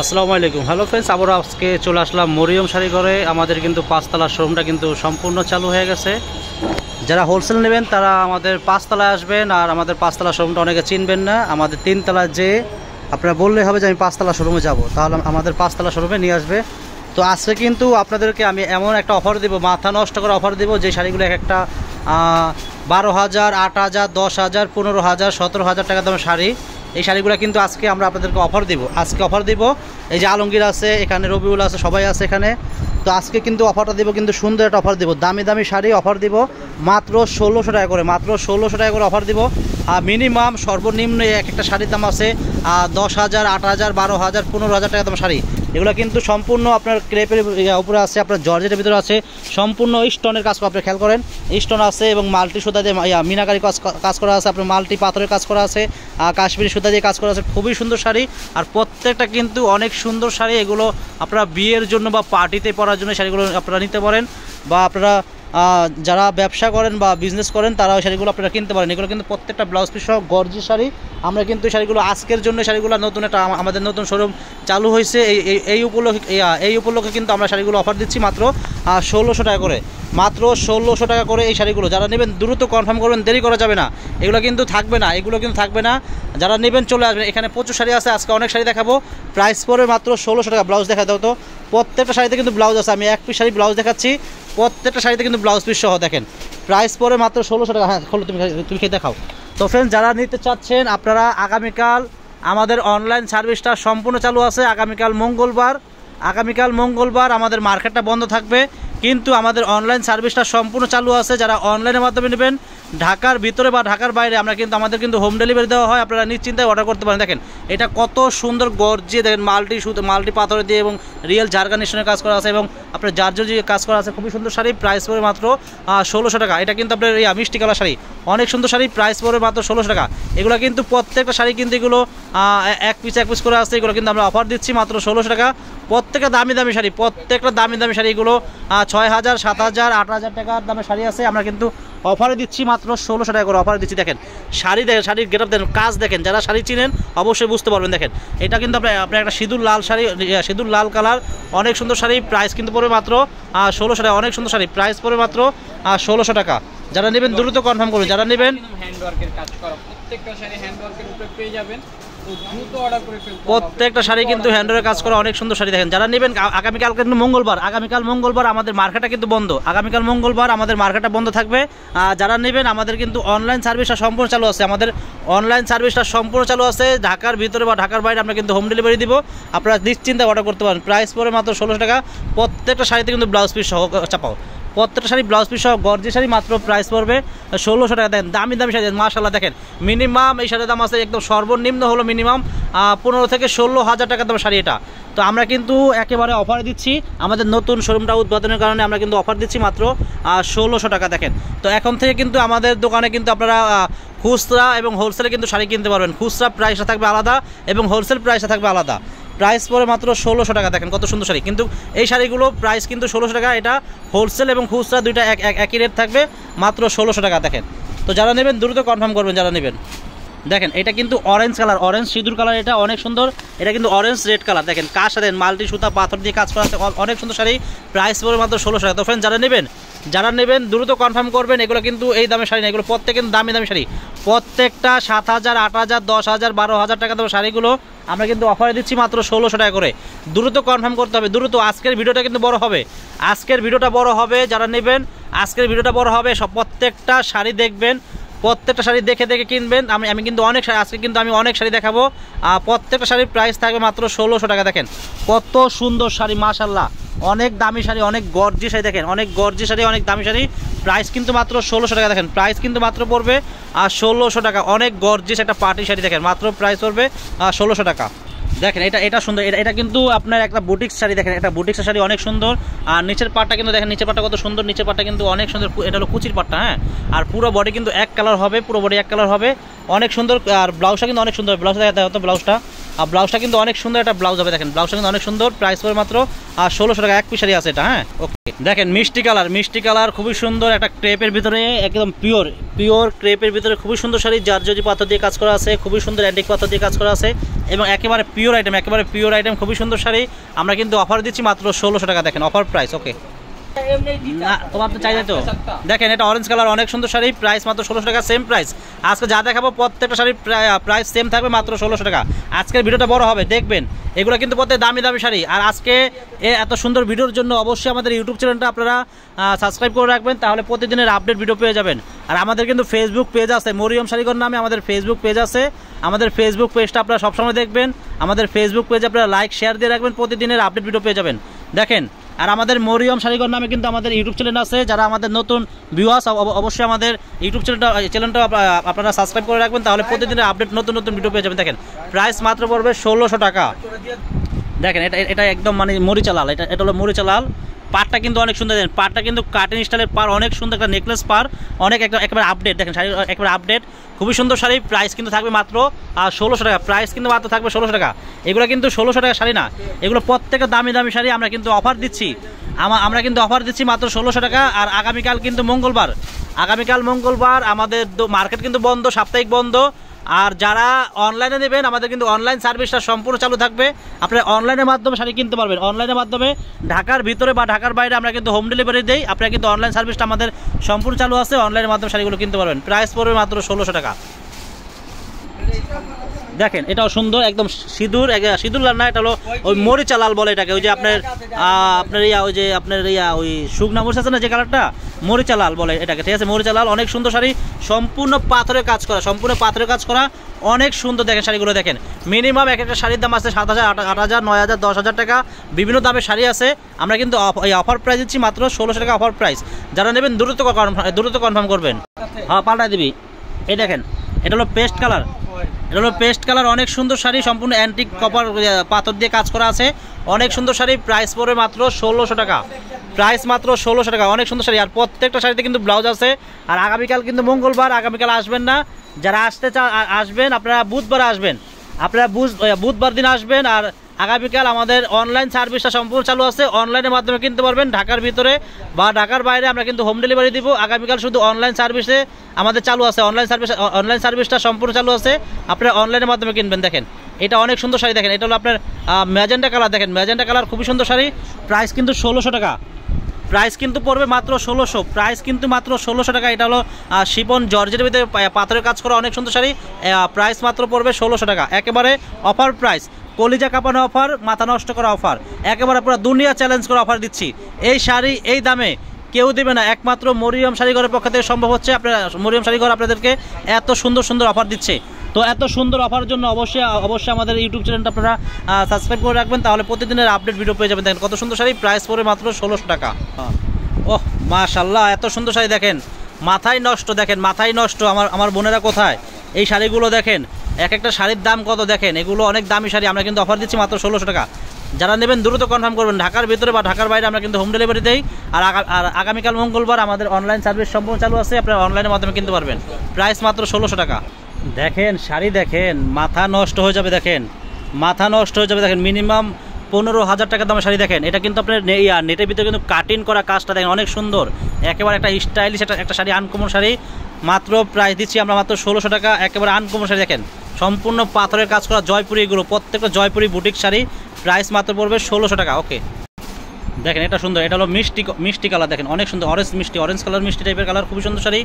আসসালামু আলাইকুম। Hello friends আবার আজকে চলে আসলাম মরিয়ম শাড়ি ঘরে আমাদের কিন্তু পাঁচতলা শোরুমটা কিন্তু সম্পূর্ণ চালু হয়ে গেছে। যারা হোলসেল নেবেন, তারা আমাদের পাঁচতলায় আসবেন আর আমাদের পাঁচতলা শোরুমটা অনেকে চিনবেন না। আমাদের তিনতলা যে আপনারা বললে হবে যে আমি পাঁচতলা শোরুমে যাব, তাহলে আমাদের পাঁচতলা শোরুমে নিয়ে আসবে। তো আজকে কিন্তু আপনাদেরকে আমি এমন একটা অফার দেব, মাথা নষ্ট করে অফার দেবো, যে শাড়িগুলো এক একটা বারো হাজার, আট হাজার, দশ হাজার, পনেরো হাজার, সতেরো হাজার টাকা দামের শাড়ি। এই শাড়িগুলো কিন্তু আজকে আমরা আপনাদেরকে অফার দিব। আজকে অফার দেব। এই যে আলমগীর আছে, এখানে রবিউল আছে, সবাই আছে এখানে। তো আজকে কিন্তু অফারটা দিব, কিন্তু সুন্দর একটা অফার দিব। দামি দামি শাড়ি অফার দিব। মাত্র ষোলোশো টাকা করে, মাত্র ষোলোশো টাকা করে অফার দিব। আর মিনিমাম সর্বনিম্ন এক একটা শাড়ির দাম আছে দশ হাজার, আট হাজার, বারো হাজার, পনেরো হাজার টাকা দাম শাড়ি। এগুলো কিন্তু সম্পূর্ণ আপনার ক্রেপের উপরে আছে, আপনার জর্জেটের ভিতরে আছে। সম্পূর্ণ স্টোনের কাজ আপনি খেয়াল করেন। স্টোন আছে এবং মাল্টি সুতা দিয়ে মিনাকারি কাজ কাজ করা আছে, আপনার মাল্টি পাথরের কাজ করা আছে কাশ্মীরি সুতা দিয়ে কাজ করা আছে, খুবই সুন্দর শাড়ি। আর প্রত্যেকটা কিন্তু অনেক সুন্দর শাড়ি, এগুলো আপনারা বিয়ের জন্য বা পার্টিতে পরার জন্য শাড়িগুলো আপনারা নিতে পারেন বা আপনারা যারা ব্যবসা করেন বা বিজনেস করেন, তারা ওই শাড়িগুলো আপনারা কিনতে পারেন। এগুলো কিন্তু প্রত্যেকটা ব্লাউজ পিস সহ গর্জি শাড়ি। আমরা কিন্তু শাড়িগুলো আজকের জন্য শাড়িগুলো নতুন একটা আমাদের নতুন শোরুম চালু হয়েছে। এই এই- উপলক্ষে এই উপলক্ষে কিন্তু আমরা শাড়িগুলো অফার দিচ্ছি মাত্র ষোলোশো টাকা করে। মাত্র ষোলোশো টাকা করে এই শাড়িগুলো। যারা নেবেন, দ্রুত কনফার্ম করবেন, দেরি করা যাবে না। এগুলো কিন্তু থাকবে না, এগুলো কিন্তু থাকবে না। যারা নেবেন, চলে আসবেন। এখানে প্রচুর শাড়ি আছে, আজকে অনেক শাড়ি দেখাবো। প্রাইস পরে মাত্র ষোলোশো টাকা। ব্লাউজ দেখা দাও তো। প্রত্যেকটা শাড়িতে কিন্তু ব্লাউজ আছে। আমি এক পিস শাড়ি ব্লাউজ দেখাচ্ছি। প্রত্যেকটা শাড়িতে কিন্তু ব্লাউজ পিস সহ দেখেন। প্রাইস পরে মাত্র ষোলোশো টাকা। হ্যাঁ খোলো, তুমি তুমি খেয়ে দেখাও। তো ফ্রেন্ড যারা নিতে চাচ্ছেন, আপনারা আগামীকাল আমাদের অনলাইন সার্ভিসটা সম্পূর্ণ চালু আছে। আগামীকাল মঙ্গলবার। আগামীকাল মঙ্গলবার আমাদের মার্কেটটা বন্ধ থাকবে। কিন্তু আমাদের অনলাইন সার্ভিসটা সম্পূর্ণ চালু আছে। যারা অনলাইনের মাধ্যমে নেবেন ঢাকার ভিতরে বা ঢাকার বাইরে আমরা কিন্তু, আমাদের কিন্তু হোম ডেলিভারি দেওয়া হয়। আপনারা নিশ্চিন্তায় অর্ডার করতে পারেন। দেখেন, এটা কত সুন্দর গর্জিয়ে দেখেন, মাল্টি সুতো, মাল্টি পাথর দিয়ে এবং রিয়েল জার্গানিশনের কাজ করা আছে এবং আপনার জার্জর যে কাজ করা আছে, খুবই সুন্দর শাড়ি প্রাইস পড়বে মাত্র ষোলোশো টাকা। এটা কিন্তু আপনার এই মিষ্টি কালার শাড়ি। অনেক সুন্দর শাড়ি প্রাইস পড়বে মাত্র ষোলোশো টাকা। এগুলো কিন্তু প্রত্যেকটা শাড়ি কিন্তু এগুলো এক পিস এক পিস করে আসছে এগুলো কিন্তু আমরা অফার দিচ্ছি মাত্র ষোলোশো টাকা। প্রত্যেকটা দামি দামি শাড়ি, প্রত্যেকটা দামি দামি শাড়ি এগুলো ছয় হাজার, সাত হাজার, আট হাজার টাকার দামের শাড়ি আছে। আমরা কিন্তু অফারে দিচ্ছি মাত্র ষোলোশো টাকা করে অফারে দিচ্ছি। দেখেন, শাড়ি দেখেন, শাড়ির গেট দেখেন, কাজ দেখেন, যারা শাড়ি চিনেন অবশ্যই বুঝতে পারবেন। দেখেন, এটা কিন্তু আপনার আপনার একটা সিঁদুর লাল শাড়ি সিঁদুর লাল কালার, অনেক সুন্দর শাড়ি প্রাইস কিন্তু পড়বে মাত্র ষোলোশো টাকা, অনেক সুন্দর শাড়ি প্রাইস পড়বে মাত্র ষোলোশো টাকা। যারা নেবেন দ্রুত কনফার্ম করুন যারা নেবেন হ্যান্ডওয়ার্কের কাজ করা। প্রত্যেকটা শাড়ি হ্যান্ডওয়ার্কের উপরে পেয়ে যাবেন। প্রত্যেকটা শাড়ি কিন্তু হ্যান্ডের কাজ করা অনেক সুন্দর শাড়ি দেখেন। যারা নেবেন আগামীকাল কিন্তু মঙ্গলবার আগামীকাল মঙ্গলবার আমাদের মার্কেটটা কিন্তু বন্ধ। আগামীকাল মঙ্গলবার আমাদের মার্কেটটা বন্ধ থাকবে। যারা নেবেন আমাদের কিন্তু অনলাইন সার্ভিসটা সম্পূর্ণ চালু আছে। আমাদের অনলাইন সার্ভিসটা সম্পূর্ণ চালু আছে। ঢাকার ভিতরে বা ঢাকার বাইরে আমরা কিন্তু হোম ডেলিভারি দিব। আপনারা নিশ্চিন্তে অর্ডার করতে পারেন। প্রাইস পরে মাত্র ষোলোশো টাকা। প্রত্যেকটা শাড়িতে কিন্তু ব্লাউজ পিস সহ চাপাও। প্রত্যেকটা শাড়ি ব্লাউজ পিস সহ গর্জি শাড়ি মাত্র প্রাইস পড়বে ষোলোশো টাকা। দেখেন দামি দামি শাড়ি মার্শাল্লাহ দেখেন মিনিমাম এই শাড়ির দাম আছে একদম সর্বনিম্ন হলো মিনিমাম পনেরো থেকে ষোলো হাজার টাকার দাম শাড়ি এটা। তো আমরা কিন্তু একেবারে অফার দিচ্ছি, আমাদের নতুন শোরুমটা উদ্বোধনের কারণে আমরা কিন্তু অফার দিচ্ছি মাত্র ষোলোশো টাকা, দেখেন। তো এখন থেকে কিন্তু আমাদের দোকানে কিন্তু আপনারা খুচরা এবং হোলসেলে কিন্তু শাড়ি কিনতে পারবেন। খুচরা প্রাইসটা থাকবে আলাদা এবং হোলসেল প্রাইসটা থাকবে আলাদা। প্রাইস পরে মাত্র ষোলোশো টাকা, দেখেন কত সুন্দর শাড়ি। কিন্তু এই শাড়িগুলো প্রাইস কিন্তু ষোলোশো টাকা, এটা হোলসেল এবং খুচরা দুইটা এক, এক- একই রেট থাকবে, মাত্র ষোলোশো টাকা, দেখেন। তো যারা নেবেন, দ্রুত কনফার্ম করবেন যারা নেবেন। দেখেন, এটা কিন্তু অরেঞ্জ কালার অরেঞ্জ সিঁদুর কালার এটা অনেক সুন্দর, এটা কিন্তু অরেঞ্জ রেড কালার দেখেন কাজ সাথে মাল্টি সুতা, পাথর দিয়ে কাজ করা আছে অনেক সুন্দর শাড়ি, প্রাইস পরে মাত্র ষোলোশো টাকা। তো ফ্রেন্ড যারা নেবেন যারা নেবেন দ্রুত কনফার্ম করবেন, এগুলো কিন্তু এই দামে শাড়ি না, এগুলো প্রত্যেক কিন্তু দামি দামি শাড়ি। প্রত্যেকটা সাত হাজার, আট হাজার, দশ হাজার, বারো হাজার টাকা দামের শাড়িগুলো আমরা কিন্তু অফারে দিচ্ছি মাত্র ষোলোশো টাকা করে। দ্রুত কনফার্ম করতে হবে, দ্রুত। আজকের ভিডিওটা কিন্তু বড় হবে। আজকের ভিডিওটা বড় হবে যারা নেবেন, আজকের ভিডিওটা বড় হবে, সব প্রত্যেকটা শাড়ি দেখবেন। প্রত্যেকটা শাড়ি দেখে দেখে কিনবেন। আমি আমি কিন্তু অনেক শাড়ি, আজকে কিন্তু আমি অনেক শাড়ি দেখাবো। আর প্রত্যেকটা শাড়ির প্রাইস থাকবে মাত্র ষোলোশো টাকা, দেখেন। কত সুন্দর শাড়ি মাশাল্লাহ অনেক দামি শাড়ি, অনেক গর্জি শাড়ি, দেখেন। অনেক গর্জি শাড়ি, অনেক দামি শাড়ি। প্রাইস কিন্তু মাত্র ষোলোশো টাকা, দেখেন। প্রাইস কিন্তু মাত্র পড়বে আর ষোলোশো টাকা। অনেক গর্জিস একটা পার্টি শাড়ি, দেখেন। মাত্র প্রাইস পড়বে ষোলোশো টাকা। দেখেন, এটা এটা সুন্দর। এটা এটা কিন্তু আপনার একটা বুটিক শাড়ি, দেখেন, একটা বুটিক শাড়ি অনেক সুন্দর। আর নিচের পাটটা কিন্তু দেখেন, নিচের পাটটা কত সুন্দর। নিচের পাটটা কিন্তু অনেক সুন্দর। এটা হলো কুচির পাটটা হ্যাঁ? আর পুরো বডি কিন্তু এক কালার হবে, পুরো বডি এক কালার হবে। অনেক সুন্দর, আর ব্লাউজটা কিন্তু অনেক সুন্দর। ব্লাউজটা দেখা তো ব্লাউজটা আর ব্লাউজটা কিন্তু অনেক সুন্দর একটা ব্লাউজ হবে, দেখেন। ব্লাউজটা কিন্তু অনেক সুন্দর প্রাইস পড়বে মাত্র আর ষোলোশো টাকা, এক পিসারি আছে এটা হ্যাঁ? ওকে দেখেন, মিষ্টি কালার মিষ্টি কালার, খুবই সুন্দর একটা ক্রেপের ভিতরে, একদম পিওর পিওর ক্রেপের ভিতরে খুবই সুন্দর শাড়ি, যার যদি পাথর দিয়ে কাজ করা আছে, খুবই সুন্দর অ্যান্টিক পাথর দিয়ে কাজ করা আছে, এবং একেবারে পিওর আইটেম একেবারে পিওর আইটেম খুবই সুন্দর শাড়ি। আমরা কিন্তু অফার দিচ্ছি মাত্র ষোলোশো টাকা, দেখেন অফার প্রাইস ওকে না, তোমার তো চাইলে তো। দেখেন, এটা অরেঞ্জ কালার অনেক সুন্দর শাড়ি প্রাইস মাত্র ষোলোশো টাকা সেম প্রাইস আজকে যা দেখাবো, প্রত্যেকটা শাড়ির প্রাইস সেম থাকবে মাত্র ষোলোশো টাকা। আজকের ভিডিওটা বড় হবে, দেখবেন। এগুলো কিন্তু প্রত্যেক দামি দামি শাড়ি। আর আজকে এত সুন্দর ভিডিওর জন্য অবশ্যই আমাদের ইউটিউব চ্যানেলটা আপনারা সাবস্ক্রাইব করে রাখবেন, তাহলে প্রতিদিনের আপডেট ভিডিও পেয়ে যাবেন। আর আমাদের কিন্তু ফেসবুক পেজ আছে, মরিয়ম শাড়িগর নামে আমাদের ফেসবুক পেজ আছে। আমাদের ফেসবুক পেজটা আপনারা সবসময় দেখবেন। আমাদের ফেসবুক পেজ আপনারা লাইক শেয়ার দিয়ে রাখবেন, প্রতিদিনের আপডেট ভিডিও পেয়ে যাবেন। দেখেন আর আমাদের মরিয়ম সারিগর নামে কিন্তু আমাদের ইউটিউব চ্যানেল আছে, যারা আমাদের নতুন ভিউয়ার্স অবশ্যই আমাদের ইউটিউব চ্যানেলটা চ্যানেলটা আপনারা সাবস্ক্রাইব করে রাখবেন, তাহলে প্রতিদিনের আপডেট নতুন নতুন ভিডিও পেয়ে যাবেন। দেখেন প্রাইস মাত্র পড়বে ষোলোশো টাকা। দেখেন, এটা এটা একদম মানে মরিচালাল এটা এটা হলো মরিচা লাল। পাটটা কিন্তু অনেক সুন্দর দেখেন। পাটটা কিন্তু কাটিং স্টাইলের পার অনেক সুন্দর একটা নেকলেস পার অনেক একটা একেবারে আপডেট দেখেন, শাড়ি একেবারে আপডেট খুবই সুন্দর শাড়ি প্রাইস কিন্তু থাকবে মাত্র আর ষোলোশো টাকা। প্রাইস কিন্তু মাত্র থাকবে ষোলোশো টাকা। এগুলো কিন্তু ষোলোশো টাকা শাড়ি না। এগুলো প্রত্যেকটা দামি দামি শাড়ি আমরা কিন্তু অফার দিচ্ছি। আমরা কিন্তু অফার দিচ্ছি মাত্র ষোলোশো টাকা। আর আগামীকাল কিন্তু মঙ্গলবার। আগামীকাল মঙ্গলবার আমাদের মার্কেট কিন্তু বন্ধ, সাপ্তাহিক বন্ধ। আর যারা অনলাইনে নেবেন, আমাদের কিন্তু অনলাইন সার্ভিসটা সম্পূর্ণ চালু থাকবে। আপনারা অনলাইনের মাধ্যমে শাড়ি কিনতে পারবেন। অনলাইনের মাধ্যমে ঢাকার ভিতরে বা ঢাকার বাইরে আমরা কিন্তু হোম ডেলিভারি দিই। আপনারা কিন্তু অনলাইন সার্ভিসটা আমাদের সম্পূর্ণ চালু আছে অনলাইনের মাধ্যমে শাড়িগুলো কিনতে পারবেন। প্রাইস পড়বে মাত্র ষোলোশো টাকা। দেখেন, এটাও সুন্দর, একদম সিঁদুর সিঁদুর লাল না, এটা হলো ওই মরিচা লাল বলে এটাকে, ওই যে আপনার আপনার ইয়া, ওই যে আপনার ইয়া, ওই শুকনা মরিচ আছে না যে কালারটা মরিচা লাল বলে এটাকে, ঠিক আছে? মরিচা লাল, অনেক সুন্দর শাড়ি, সম্পূর্ণ পাথরের কাজ করা, সম্পূর্ণ পাথরের কাজ করা, অনেক সুন্দর দেখেন শাড়িগুলো দেখেন। মিনিমাম এক একটা শাড়ির দাম আছে সাত হাজার, আট হাজার, নয় হাজার, দশ হাজার টাকা, বিভিন্ন দামের শাড়ি আছে। আমরা কিন্তু এই অফার প্রাইস দিচ্ছি মাত্র ষোলোশো টাকা অফার প্রাইস যারা নেবেন, দ্রুত কনফার্ম দ্রুত কনফার্ম করবেন। হ্যাঁ পাল্টাই দিবি। এই দেখেন এটা হলো পেস্ট কালার। এটা হলো পেস্ট কালার, অনেক সুন্দর শাড়ি, সম্পূর্ণ অ্যান্টিক কপার পাথর দিয়ে কাজ করা আছে। অনেক সুন্দর শাড়ি প্রাইস পড়বে মাত্র ষোলোশো টাকা। প্রাইস মাত্র ষোলোশো টাকা, অনেক সুন্দর শাড়ি। আর প্রত্যেকটা শাড়িতে কিন্তু ব্লাউজ আছে। আর আগামীকাল কিন্তু মঙ্গলবার, আগামীকাল আসবেন না। যারা আসতে চা আসবেন, আপনারা বুধবার আসবেন। আপনারা বুধবার দিন আসবেন। আর আগামীকাল আমাদের অনলাইন সার্ভিসটা সম্পূর্ণ চালু আছে। অনলাইনের মাধ্যমে কিনতে পারবেন। ঢাকার ভিতরে বা ঢাকার বাইরে আমরা কিন্তু হোম ডেলিভারি দিব। আগামীকাল শুধু অনলাইন সার্ভিসে আমাদের চালু আছে। অনলাইন সার্ভিস অনলাইন সার্ভিসটা সম্পূর্ণ চালু আছে। আপনারা অনলাইনের মাধ্যমে কিনবেন। দেখেন, এটা অনেক সুন্দর শাড়ি। দেখেন, এটা হলো আপনার ম্যাজেন্ডা কালার দেখেন ম্যাজেন্ডা কালার খুবই সুন্দর শাড়ি। প্রাইস কিন্তু ষোলোশো টাকা। প্রাইস কিন্তু পড়বে মাত্র ষোলোশো। প্রাইস কিন্তু মাত্র ষোলোশো টাকা। এটা হলো শিপন জর্জের ভিতরে পাথরের কাজ করা অনেক সুন্দর শাড়ি। প্রাইস মাত্র পড়বে ষোলোশো টাকা। একেবারে অফার প্রাইস কলিজা কাঁপানো অফার, মাথা নষ্ট করা অফার। একেবারে পুরো দুনিয়া চ্যালেঞ্জ করে অফার দিচ্ছি। এই শাড়ি, এই দামে কেউ দেবে না। একমাত্র মরিয়ম শাড়িঘরের পক্ষ থেকে সম্ভব হচ্ছে আপনারা, মরিয়ম শাড়িঘর আপনাদেরকে এত সুন্দর সুন্দর অফার দিচ্ছে। তো এত সুন্দর অফারের জন্য অবশ্যই অবশ্যই আমাদের ইউটিউব চ্যানেলটা আপনারা সাবস্ক্রাইব করে রাখবেন। তাহলে প্রতিদিনের আপডেট ভিডিও পেয়ে যাবেন। দেখেন কত সুন্দর শাড়ি প্রাইস পড়ে মাত্র ষোলোশো টাকা। ওহ মাশাল্লাহ এত সুন্দর শাড়ি দেখেন। মাথায় নষ্ট, দেখেন, মাথায় নষ্ট। আমার আমার বোনেরা কোথায়? এই শাড়িগুলো দেখেন। এক একটা শাড়ির দাম কত দেখেন? এগুলো অনেক দামি শাড়ি, আমরা কিন্তু অফার দিচ্ছি মাত্র ষোলোশো টাকা। যারা নেবেন, দ্রুত কনফার্ম করবেন। ঢাকার ভিতরে বা ঢাকার বাইরে আমরা কিন্তু হোম ডেলিভারি দেই। আর আর আগামীকাল মঙ্গলবার আমাদের অনলাইন সার্ভিস সম্পূর্ণ চালু আছে, আপনারা অনলাইনের মাধ্যমে কিনতে পারবেন। প্রাইস মাত্র ষোলোশো টাকা। দেখেন, শাড়ি দেখেন, মাথা নষ্ট হয়ে যাবে দেখেন। মাথা নষ্ট হয়ে যাবে দেখেন মিনিমাম পনেরো হাজার টাকা দামের শাড়ি দেখেন। এটা কিন্তু আপনার নেটের ভিতরে কিন্তু কাটিং করা কাজটা দেখেন, অনেক সুন্দর। একেবারে একটা স্টাইলিশ একটা একটা শাড়ি আনকমন শাড়ি। মাত্র প্রাইস দিচ্ছি আমরা মাত্র ষোলোশো টাকা, একেবারে আনকমন শাড়ি দেখেন। সম্পূর্ণ পাথরের কাজ করা জয়পুরি এগুলো। প্রত্যেকটা জয়পুরি বুটিক শাড়ি প্রাইস মাত্র পড়বে ষোলোশো টাকা ওকে দেখেন, এটা সুন্দর, এটা হলো মিষ্টি মিষ্টি কালার দেখেন, অনেক সুন্দর অরেঞ্জ মিষ্টি অরেঞ্জ কালার মিষ্টি টাইপের কালার খুবই সুন্দর শাড়ি।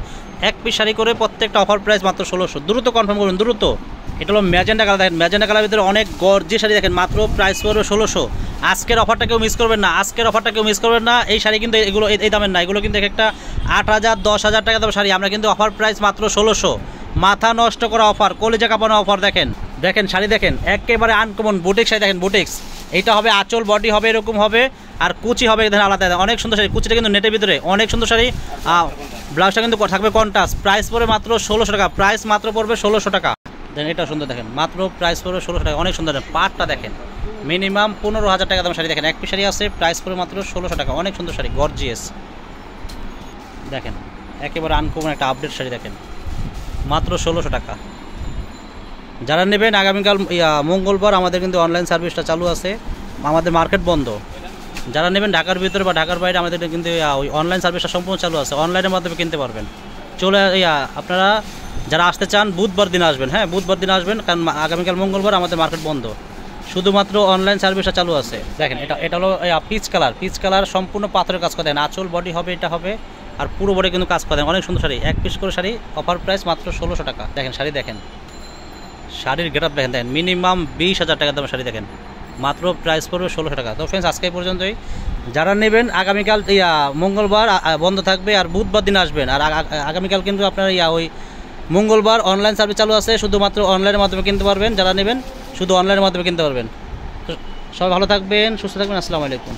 এক পিস শাড়ি করে প্রত্যেকটা অফার প্রাইস মাত্র ষোলোশো। দ্রুত কনফার্ম করুন, দ্রুত। এটা হলো ম্যাজেন্ডা কালার দেখেন ম্যাজেন্ডা কালার ভিতরে অনেক গর্জি শাড়ি, দেখেন, মাত্র প্রাইস পড়বে ষোলোশো। আজকের অফারটা কেউ মিস করবেন না, আজকের অফারটা কেউ মিস করবেন না। এই শাড়ি কিন্তু এগুলো, এই দামের না, এগুলো কিন্তু একটা আট হাজার, দশ হাজার টাকা দামের শাড়ি। আমরা কিন্তু অফার প্রাইস মাত্র ষোলোশো। মাথা নষ্ট করা অফার, কলেজা কাপানো অফার দেখেন। দেখেন, শাড়ি দেখেন, একেবারে আনকমন বুটিক্স শাড়ি দেখেন, বুটিক্স। এইটা হবে আঁচল বডি হবে, এরকম হবে, আর কুচি হবে এখানে আলাদা অনেক সুন্দর শাড়ি, কুচিটা কিন্তু নেটের ভিতরে, অনেক সুন্দর শাড়ি। ব্লাউজটা কিন্তু থাকবে কন্টাস প্রাইস পড়বে মাত্র ষোলোশো টাকা। প্রাইস মাত্র পড়বে ষোলোশো টাকা। দেখেন এটা সুন্দর দেখেন, মাত্র প্রাইস পড়বে ষোলোশো টাকা। অনেক সুন্দর, পাটটা দেখেন। মিনিমাম পনেরো হাজার টাকা দাম শাড়ি দেখেন। এক পিস শাড়ি আছে প্রাইস পড়বে মাত্র ষোলোশো টাকা। অনেক সুন্দর শাড়ি গর্জিয়াস দেখেন, একেবারে আনকমন একটা আপডেট শাড়ি দেখেন। মাত্র ষোলোশো টাকা। যারা নেবেন, আগামীকাল মঙ্গলবার আমাদের কিন্তু অনলাইন সার্ভিসটা চালু আছে। আমাদের মার্কেট বন্ধ। যারা নেবেন ঢাকার ভিতরে বা ঢাকার বাইরে, আমাদের কিন্তু ওই অনলাইন সার্ভিসটা সম্পূর্ণ চালু আছে। অনলাইনের মাধ্যমে কিনতে পারবেন। চলে, ইয়া, আপনারা যারা আসতে চান, বুধবার দিন আসবেন। হ্যাঁ বুধবার দিন আসবেন, কারণ আগামীকাল মঙ্গলবার আমাদের মার্কেট বন্ধ। শুধুমাত্র অনলাইন সার্ভিসটা চালু আছে। দেখেন, এটা এটা হলো পিচ কালার পিচ কালার সম্পূর্ণ পাথরের কাজ করে দেন। আঁচল বডি হবে, এটা হবে। আর পুরো বডি কিন্তু কাজ করে অনেক সুন্দর শাড়ি। এক পিস করে শাড়ি অফার প্রাইস মাত্র ষোলোশো টাকা। দেখেন, শাড়ি দেখেন। শাড়ির গেট আপ দেখেন দেখেন। মিনিমাম বিশ হাজার টাকা দামের শাড়ি দেখেন। মাত্র প্রাইস পড়বে ষোলোশো টাকা। তো ফ্রেন্ডস আজকে পর্যন্তই। যারা নেবেন, আগামীকাল, ইয়া, মঙ্গলবার বন্ধ থাকবে আর বুধবার দিন আসবেন। আর আগা- আগা- আগামীকাল কিন্তু আপনার, ইয়া, ওই মঙ্গলবার অনলাইন সার্ভিস চালু আছে। শুধুমাত্র অনলাইনের মাধ্যমে কিনতে পারবেন। যারা নেবেন, শুধু অনলাইনের মাধ্যমে কিনতে পারবেন। তো সবাই ভালো থাকবেন, সুস্থ থাকবেন। আসসালামু আলাইকুম।